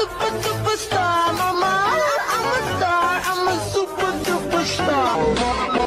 super duper star, mama. I'm a star, I'm a super duper star.